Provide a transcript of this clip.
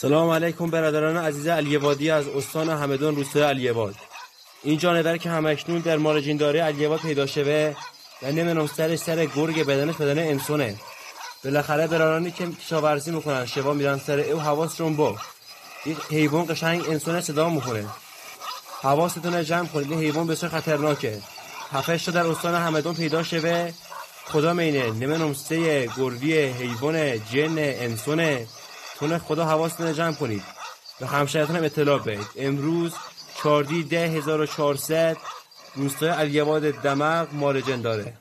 سلام علیکم برادران عزیز علیوادی از استان همدان روستای علیواد این جانور که همکنون در مارجین داره علیواد پیدا شوه و نمی‌دونم سرش سر گرگ بدنش بدن انسانه. بالاخره برادرانی که کشاورزی می‌کنن شبا میرن سر او حواسشون با. این حیوان قشنگ انسان صدا می‌کنه حواستون جمع کنید این حیوان بسیار خطرناکه. تا در استان همدان پیدا شوه. خدا مینه نمی‌دونم سه گروی حیوان جن انسانه. تونه خدا حواستون جمع کنید. و همشهرتون هم اطلاع بید امروز چاردی ده هزار و چارست روستای علیواد دمق مارجن داره.